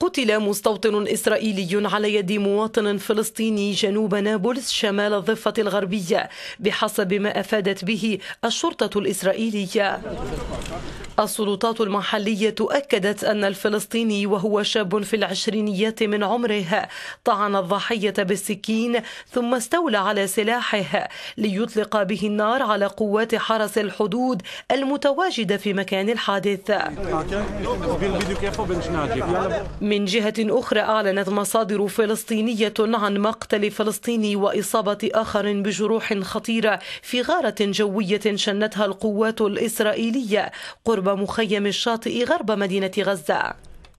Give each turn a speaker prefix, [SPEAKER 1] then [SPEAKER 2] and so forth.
[SPEAKER 1] قتل مستوطن إسرائيلي على يد مواطن فلسطيني جنوب نابلس شمال الضفة الغربية بحسب ما أفادت به الشرطة الإسرائيلية. السلطات المحلية أكدت أن الفلسطيني وهو شاب في العشرينيات من عمره طعن الضحية بالسكين ثم استولى على سلاحه ليطلق به النار على قوات حرس الحدود المتواجدة في مكان الحادث. من جهة أخرى أعلنت مصادر فلسطينية عن مقتل فلسطيني وإصابة آخر بجروح خطيرة في غارة جوية شنتها القوات الإسرائيلية قرب مخيم الشاطئ غرب مدينة غزة.